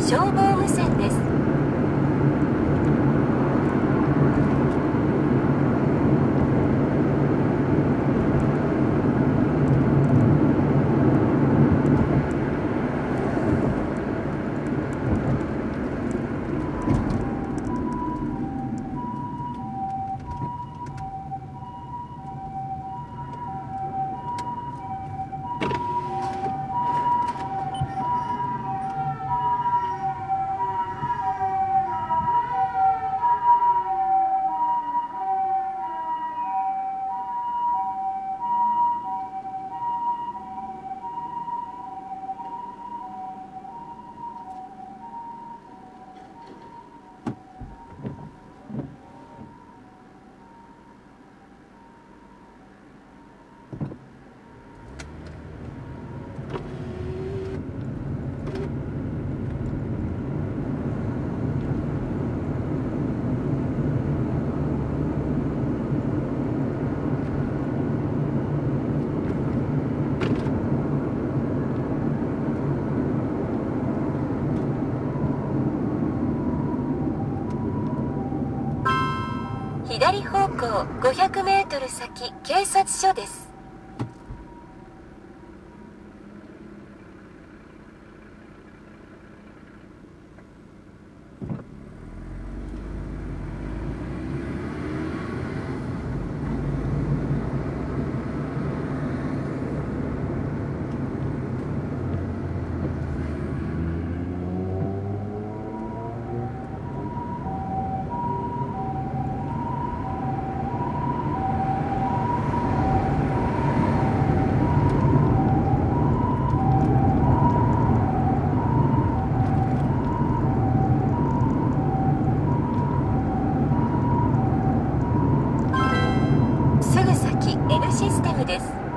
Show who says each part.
Speaker 1: 消防無線です。左方向500メートル先警察署ですすぐ先 N システムです。